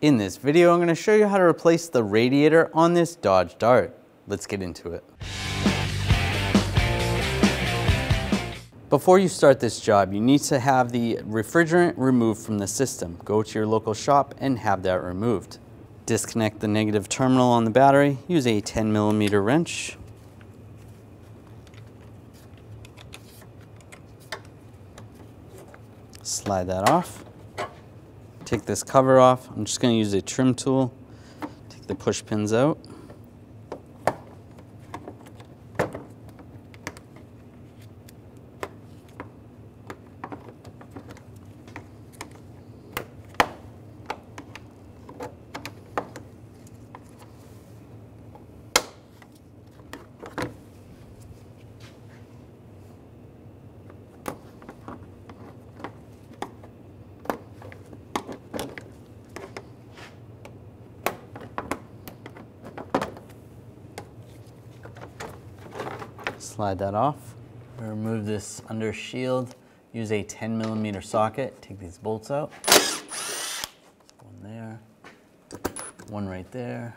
In this video, I'm going to show you how to replace the radiator on this Dodge Dart. Let's get into it. Before you start this job, you need to have the refrigerant removed from the system. Go to your local shop and have that removed. Disconnect the negative terminal on the battery. Use a 10 millimeter wrench. Slide that off. Take this cover off. I'm just going to use a trim tool. Take the push pins out. Slide that off. Remove this under shield. Use a 10 millimeter socket. Take these bolts out. One there, one right there.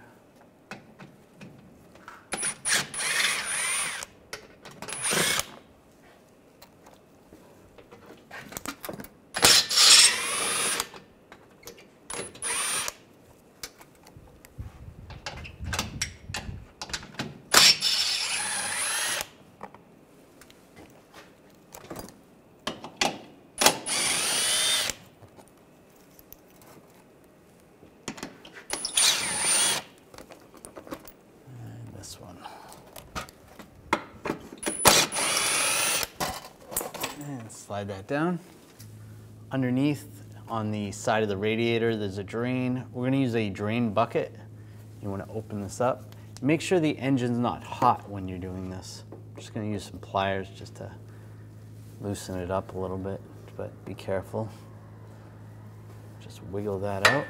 Slide that down. Underneath on the side of the radiator, there's a drain. We're gonna use a drain bucket. You wanna open this up. Make sure the engine's not hot when you're doing this. I'm just gonna use some pliers just to loosen it up a little bit, but be careful. Just wiggle that out.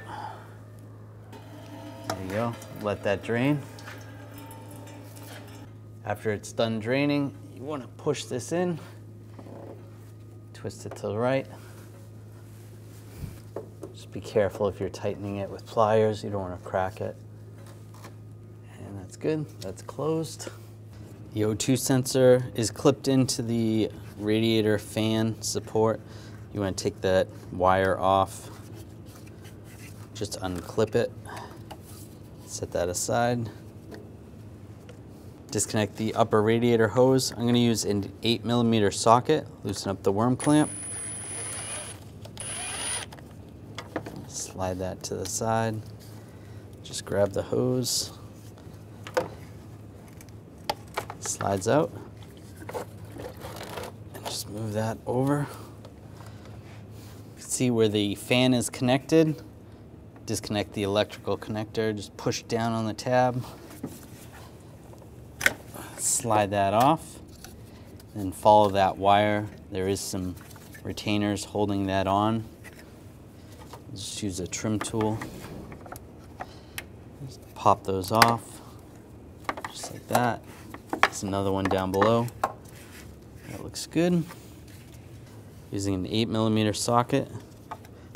There you go, let that drain. After it's done draining, you wanna push this in twist it to the right. Just be careful if you're tightening it with pliers, you don't want to crack it. And that's good, that's closed. The O2 sensor is clipped into the radiator fan support. You want to take that wire off, just unclip it, set that aside. Disconnect the upper radiator hose. I'm going to use an 8 millimeter socket, loosen up the worm clamp. Slide that to the side. Just grab the hose. Slides out. And just move that over. See where the fan is connected. Disconnect the electrical connector. Just push down on the tab slide that off and follow that wire. There is some retainers holding that on. Just use a trim tool. Just pop those off, just like that. There's another one down below. That looks good. Using an 8 millimeter socket.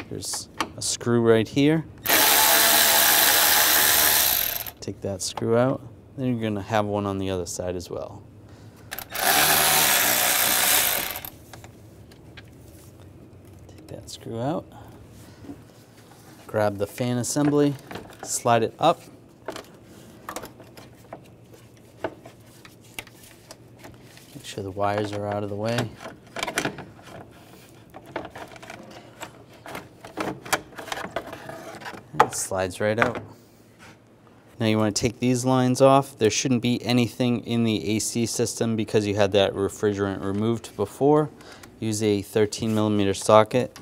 There's a screw right here. Take that screw out. Then you're gonna have one on the other side as well. Take that screw out. Grab the fan assembly, slide it up. Make sure the wires are out of the way. it slides right out. Now you want to take these lines off. There shouldn't be anything in the AC system because you had that refrigerant removed before. Use a 13 millimeter socket.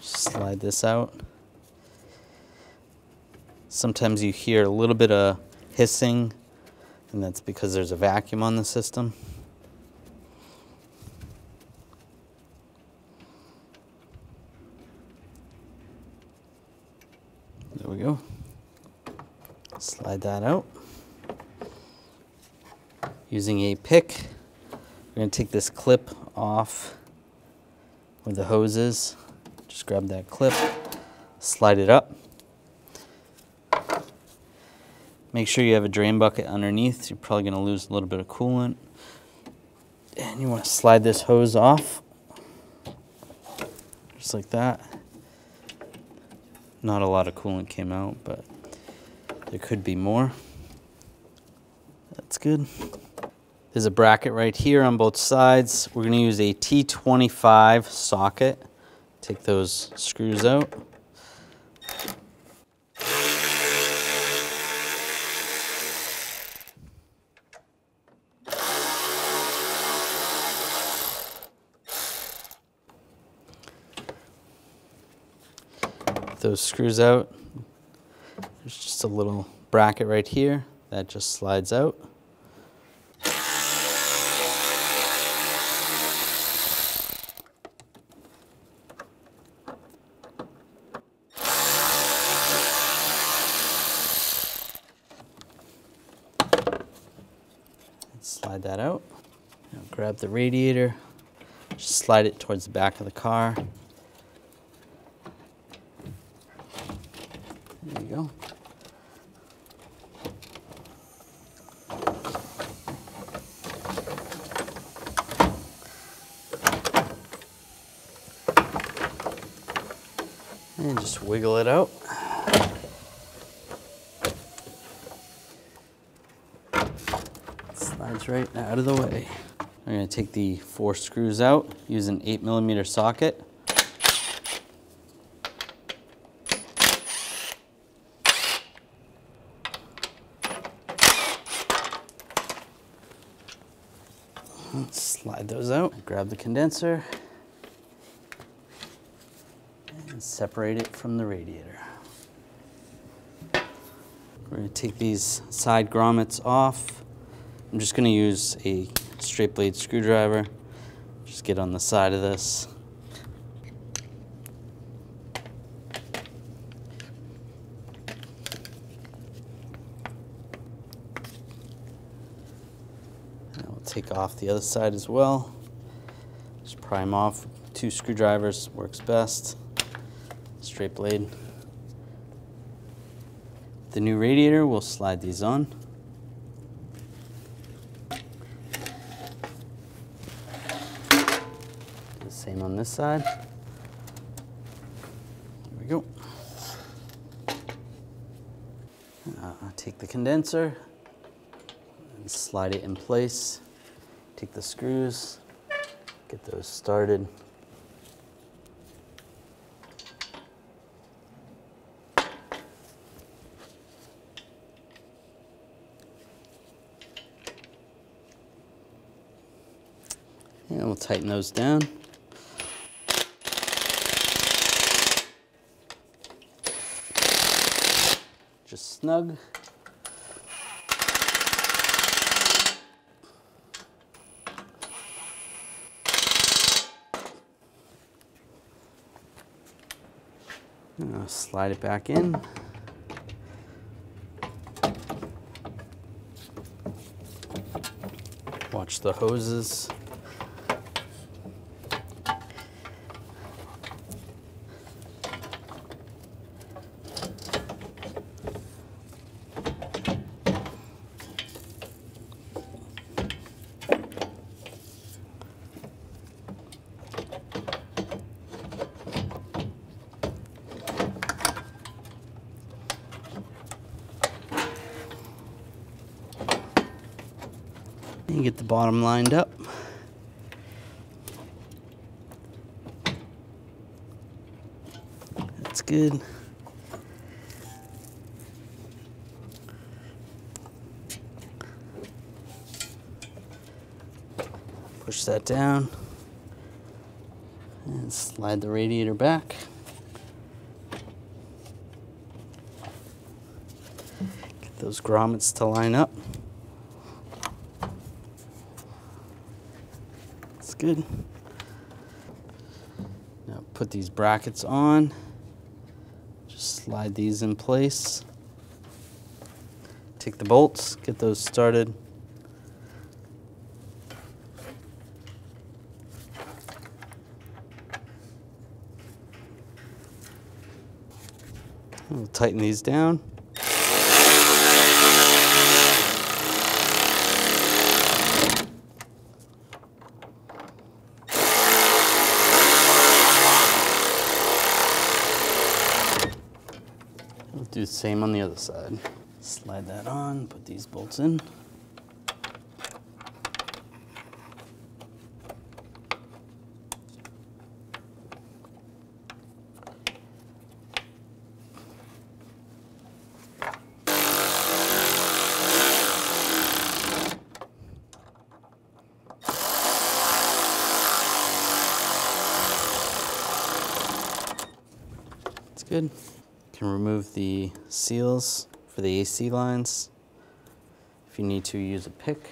Slide this out. Sometimes you hear a little bit of hissing and that's because there's a vacuum on the system. go. Slide that out. Using a pick, We're gonna take this clip off where the hose is. Just grab that clip, slide it up. Make sure you have a drain bucket underneath. You're probably gonna lose a little bit of coolant. And you wanna slide this hose off. Just like that. Not a lot of coolant came out, but there could be more. That's good. There's a bracket right here on both sides. We're gonna use a T25 socket. Take those screws out. those screws out. There's just a little bracket right here that just slides out. slide that out. Now grab the radiator, just slide it towards the back of the car. There you go. And just wiggle it out. Slides right out of the way. I'm gonna take the four screws out, use an eight millimeter socket. Let's slide those out. Grab the condenser and separate it from the radiator. We're going to take these side grommets off. I'm just going to use a straight blade screwdriver. Just get on the side of this. take off the other side as well. Just pry them off two screwdrivers works best. Straight blade. The new radiator, we'll slide these on. The same on this side. There we go. Uh, take the condenser and slide it in place. Take the screws, get those started. And we'll tighten those down. Just snug. Slide it back in. Watch the hoses. and get the lined up. That's good. Push that down and slide the radiator back. Get those grommets to line up. good. Now put these brackets on, just slide these in place. Take the bolts, get those started. We'll tighten these down. Same on the other side. Slide that on, put these bolts in. It's good. Can remove seals for the AC lines. If you need to, use a pick.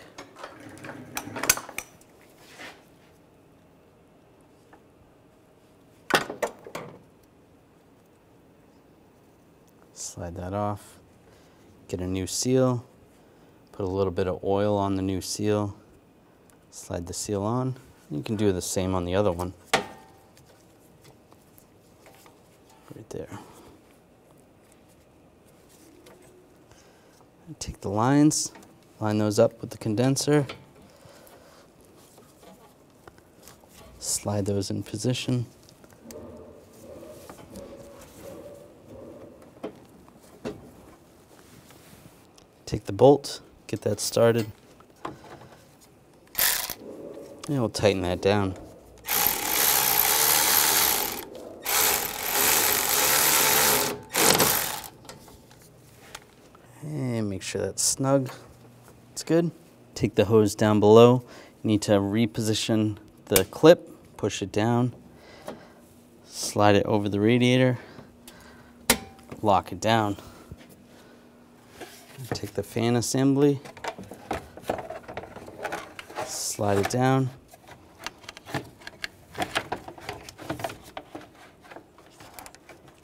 Slide that off. Get a new seal. Put a little bit of oil on the new seal. Slide the seal on. You can do the same on the other one. Right there. Take the lines, line those up with the condenser. Slide those in position. Take the bolt, get that started. And we'll tighten that down. And make sure that's snug. It's good. Take the hose down below. You need to reposition the clip, push it down, slide it over the radiator, lock it down. Take the fan assembly, slide it down.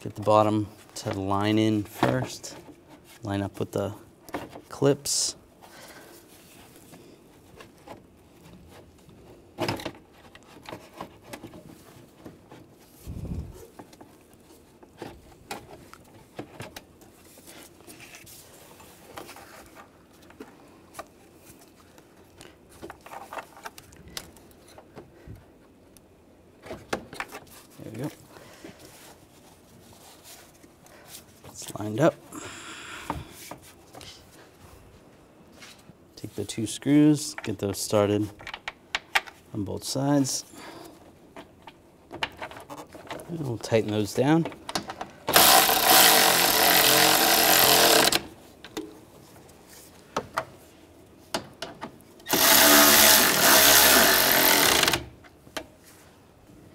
Get the bottom to line in first line up with the clips. There we go. It's lined up. Take the two screws, get those started on both sides. And we'll tighten those down.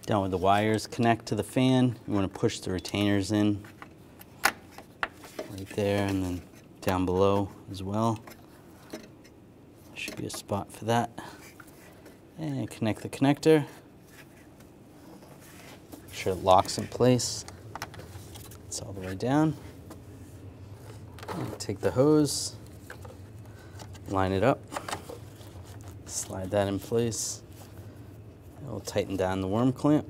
Down with the wires connect to the fan. You want to push the retainers in right there and then down below as well. Should be a spot for that. And connect the connector. Make sure it locks in place. It's all the way down. And take the hose, line it up, slide that in place. We'll tighten down the worm clamp.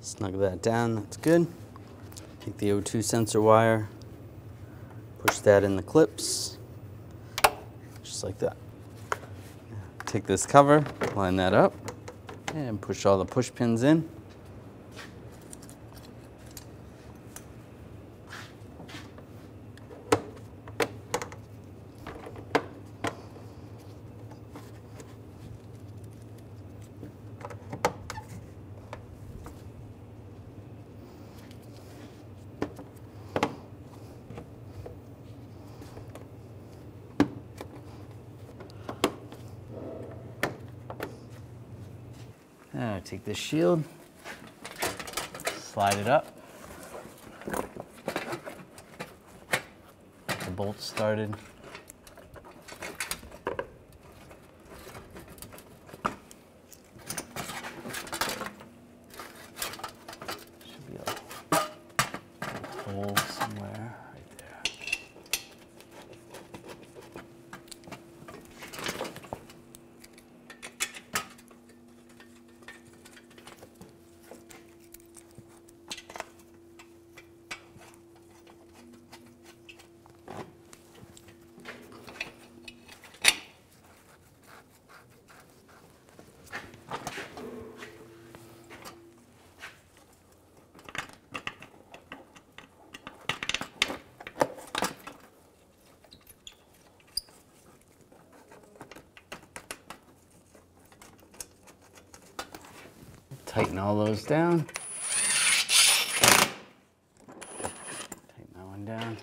Snug that down, that's good. Take the O2 sensor wire, push that in the clips, just like that. Take this cover, line that up, and push all the push pins in. Now take this shield, slide it up. The bolt started. Should be a hole somewhere right there. Tighten all those down. Tighten that one down.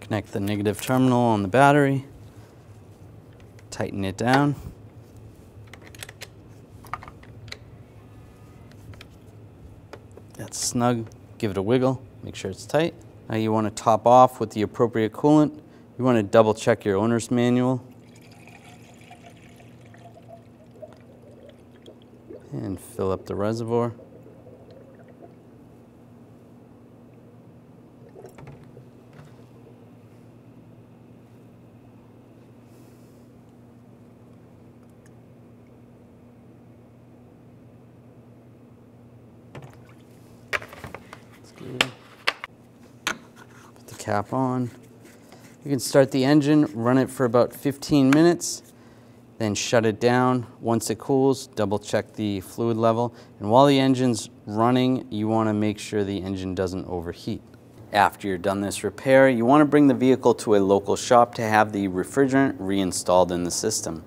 Connect the negative terminal on the battery. Tighten it down. That's snug. Give it a wiggle. Make sure it's tight. Now you want to top off with the appropriate coolant. You want to double check your owner's manual. And fill up the reservoir. Put the cap on. You can start the engine, run it for about 15 minutes, then shut it down. Once it cools, double check the fluid level. And while the engine's running, you want to make sure the engine doesn't overheat. After you're done this repair, you want to bring the vehicle to a local shop to have the refrigerant reinstalled in the system.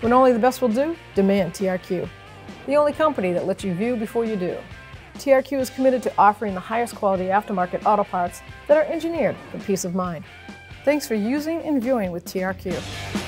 When only the best will do, demand TRQ. The only company that lets you view before you do. TRQ is committed to offering the highest quality aftermarket auto parts that are engineered for peace of mind. Thanks for using and viewing with TRQ.